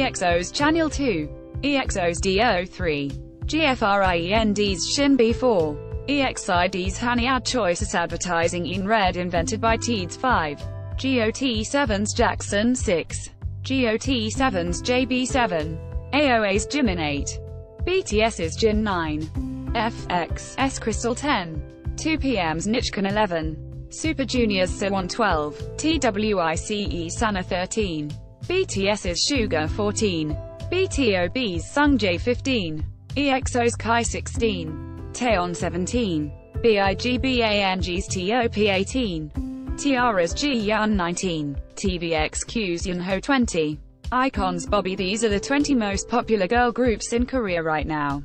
EXO's Chanyeol 2, EXO's DO3, GFRIEND's SinB 4, EXID's Haniad Choices Advertising in Red invented by Teeds 5, GOT7's Jackson 6, GOT7's JB7, AOA's Jimin 8, BTS's Jin 9, FX's Krystal 10, 2PM's Nichkhun 11, Super Junior's Siwon 12, TWICE Sana 13, BTS's Suga 14, BTOB's Sungjae 15, EXO's Kai 16, Taeyeon 17, BIGBANG's TOP 18, T-ara's Jiyeon 19, TVXQ's Yunho 20, iKON's Bobby These are the 20 most popular girl groups in Korea right now.